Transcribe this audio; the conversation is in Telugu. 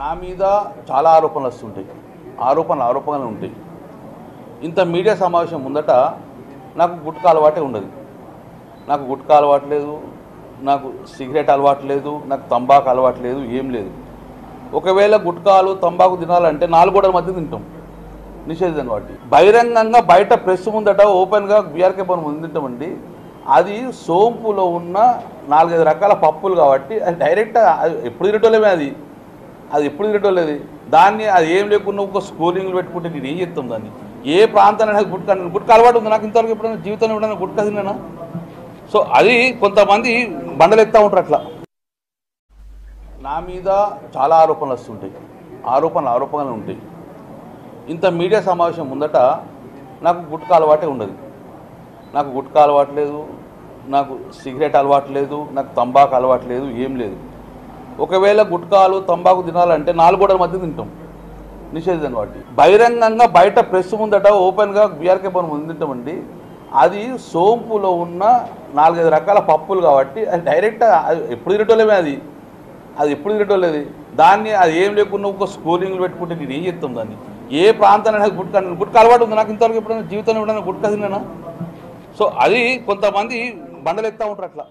నా మీద చాలా ఆరోపణలు వస్తుంటాయి. ఆరోపణలు ఆరోపణలు ఉంటాయి. ఇంత మీడియా సమావేశం ముందట నాకు గుట్కా అలవాటే ఉండదు. నాకు గుట్కా అలవాటు లేదు నాకు సిగరెట్ అలవాటు లేదు నాకు తంబాకు అలవాటు లేదు ఏం లేదు. ఒకవేళ గుట్కాలు తంబాకు తినాలంటే నాలుగు గోడల మధ్య తింటాం. నిషేధం కాబట్టి. బహిరంగంగా బయట ప్రెస్ ముందట ఓపెన్గా బీఆర్కే పని ముందు తింటామండి. అది సోంపులో ఉన్న నాలుగైదు రకాల పప్పులు కాబట్టి అది డైరెక్ట్ అది ఎప్పుడు తినటోలేమే అది. అది ఎప్పుడు తినటోలేదు దాన్ని అది ఏం లేకుండా ఒక స్కోరింగ్లు పెట్టుకుంటే నేను ఏం చెప్తాం దాన్ని? ఏ ప్రాంతాన్ని గుట్కా గుట్కా అలవాటు ఉంది నాకు ఇంతవరకు ఎప్పుడైనా? జీవితంలో ఎప్పుడైనా గుట్కా తిన్నానా? సో అది కొంతమంది బండలెత్తా ఉంటారు అట్లా. నా మీద చాలా ఆరోపణలు వస్తుంటాయి. ఆరోపణలు ఆరోపణలు ఉంటాయి. ఇంత మీడియా సమావేశం ముందట నాకు గుట్కా అలవాటే ఉండదు. నాకు గుట్కా అలవాటు లేదు నాకు సిగరెట్ అలవాటు లేదు నాకు తంబాకు అలవాటు లేదు ఏం లేదు. ఒకవేళ గుట్కాలు తంబాకు తినాలంటే నాలుగు గోడల మధ్య తింటాం. నిషేధం కాబట్టి. బహిరంగంగా బయట ప్రెస్ ముందట ఓపెన్గా బీఆర్కే పని ముందు తింటామండి. అది సోంపులో ఉన్న నాలుగైదు రకాల పప్పులు కాబట్టి అది డైరెక్ట్ అది ఎప్పుడు తినటోలేమే అది. అది ఎప్పుడు తినటోలేదు దాన్ని అది ఏం లేకుండా ఒక స్కోరింగ్లు పెట్టుకుంటే నేను ఏం చెప్తాం దాన్ని? ఏ ప్రాంతాన్ని గుట్కా గుట్కా అలవాటు ఉంది? నాకు ఇంతవరకు ఎప్పుడైనా జీవితంలో ఎప్పుడైనా గుట్కా తిన్నానా? సో అది కొంతమంది బండలు ఎత్తా ఉంటారు అట్లా.